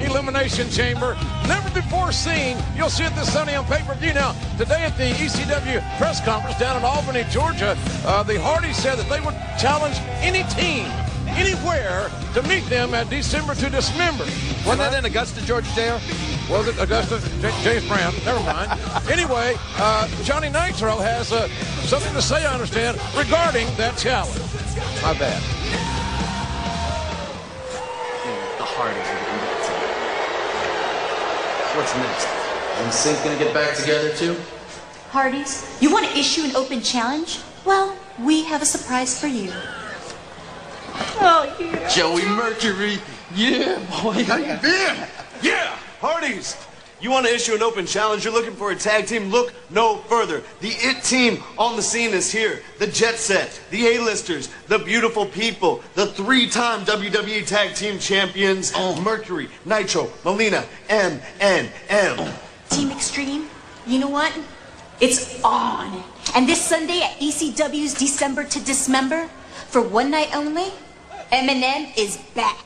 Elimination Chamber. Never before seen. You'll see it this Sunday on pay-per-view. Now, today at the ECW press conference down in Albany, Georgia, uh, the Hardy said that they would challenge any team anywhere to meet them at December to Dismember. Wasn't that in Augusta, Georgia, JR? Was it Augusta? J- James Brown. Never mind. Anyway, uh, Johnny Nitro has uh, something to say, I understand, regarding that challenge. My bad. The Hardys are getting back together. What's next? NSYNC gonna get back together too? Hardys, you want to issue an open challenge? Well, we have a surprise for you. Oh, yeah. Joey Mercury. Yeah, boy. How you been? Yeah, Hardys. You want to issue an open challenge? You're looking for a tag team? Look no further. The It Team on the scene is here. The Jet Set, the A-listers, the beautiful people, the three-time WWE Tag Team Champions, oh. Mercury, Nitro, Melina, M, N, M. Team Extreme, you know what? It's on. And this Sunday at ECW's December to Dismember, for one night only, MNM is back.